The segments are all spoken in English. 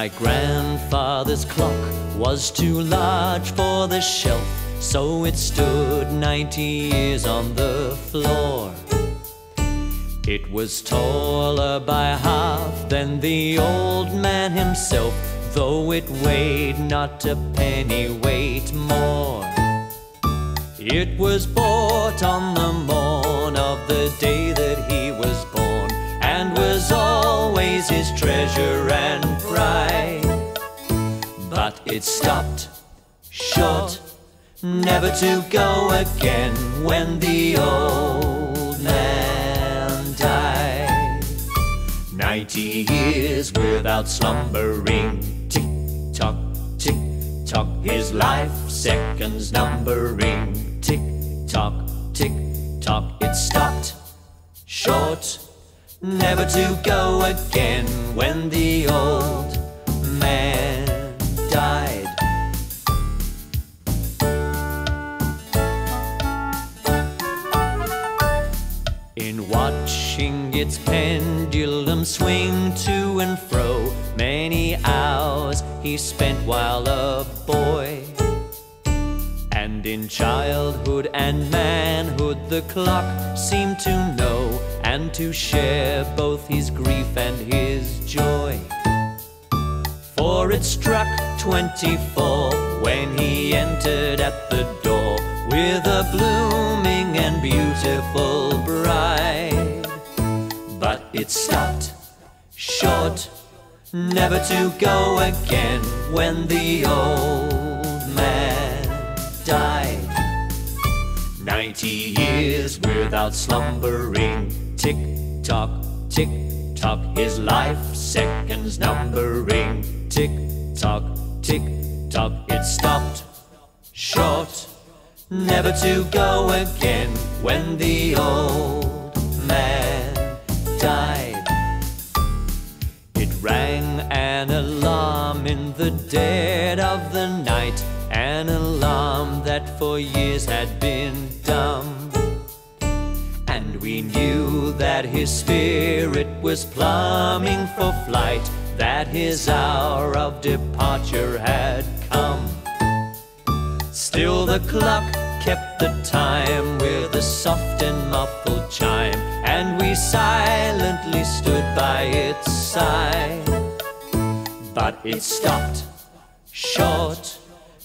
My grandfather's clock was too large for the shelf, so it stood 90 years on the floor. It was taller by half than the old man himself, though it weighed not a penny weight more. It was bought on the morn of the day that he was born, and was always his treasure it stopped short, never to go again when the old man died. Ninety years without slumbering, tick tock, tick tock, his life seconds numbering, tick tock, tick tock, it stopped short, never to go again when the old its pendulum swing to and fro, many hours he spent while a boy. And in childhood and manhood, the clock seemed to know and to share both his grief and his joy. For it struck 24 when he entered at the door with a blooming and beautiful bride. But it stopped short, never to go again when the old man died. Ninety years without slumbering, tick tock, tick tock, his life seconds numbering, tick tock, tick tock, it stopped. Short, never to go again when the old dead of the night, an alarm that for years had been dumb. And we knew that his spirit was pluming for flight, that his hour of departure had come. Still the clock kept the time with a soft and muffled chime, and we silently stood by its side. But it stopped short,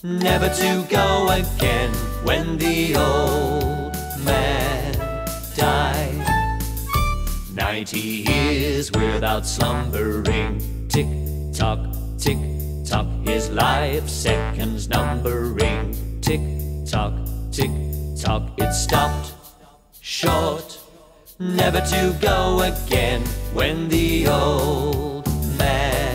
never to go again when the old man died. Ninety years without slumbering, tick tock, tick tock, his life seconds numbering, tick tock, tick tock, it stopped short, never to go again when the old man